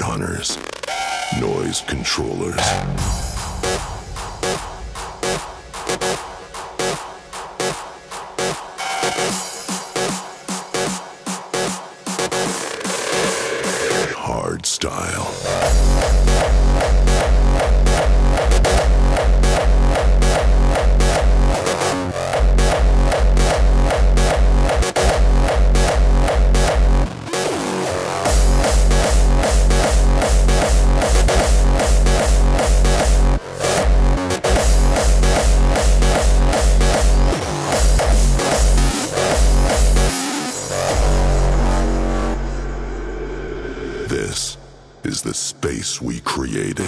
Headhunterz. Noise controllers. Hard style. This is the space we created.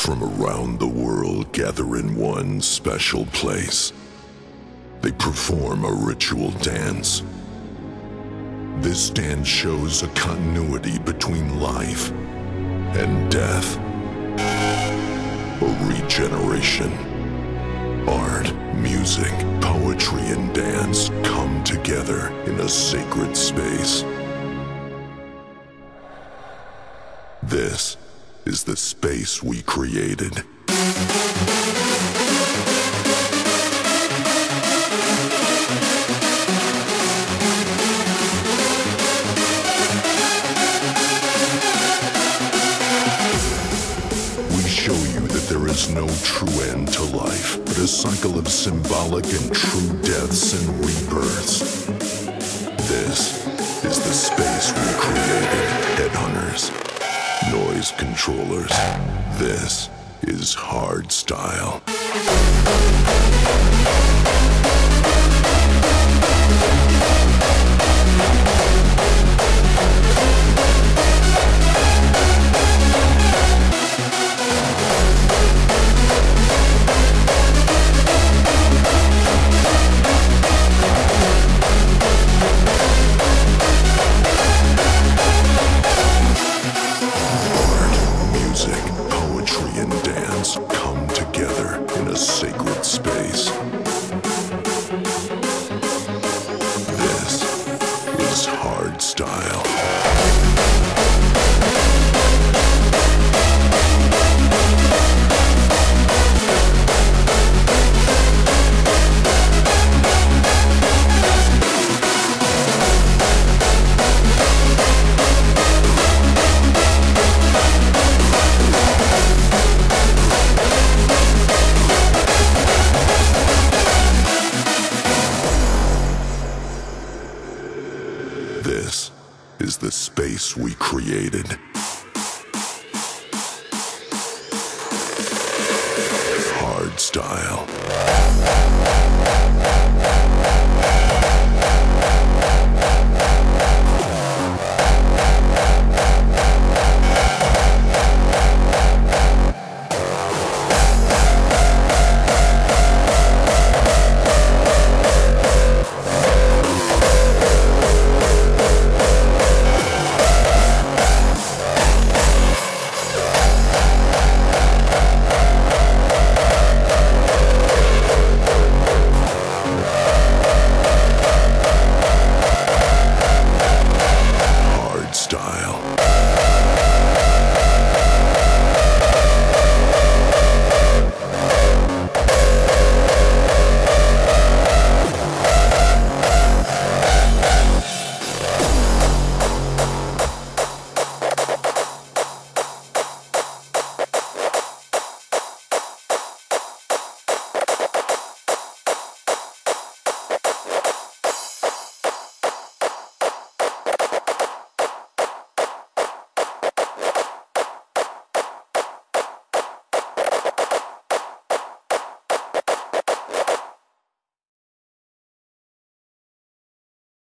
From around the world gather in one special place. They perform a ritual dance. This dance shows a continuity between life and death. A regeneration. Art, music, poetry, and dance come together in a sacred space. This is the space we created. We show you that there is no true end to life, but a cycle of symbolic and true deaths and rebirths. This is the space we created. Headhunterz, Noisecontrollers. This is hard style. Is the space we created. Hard style.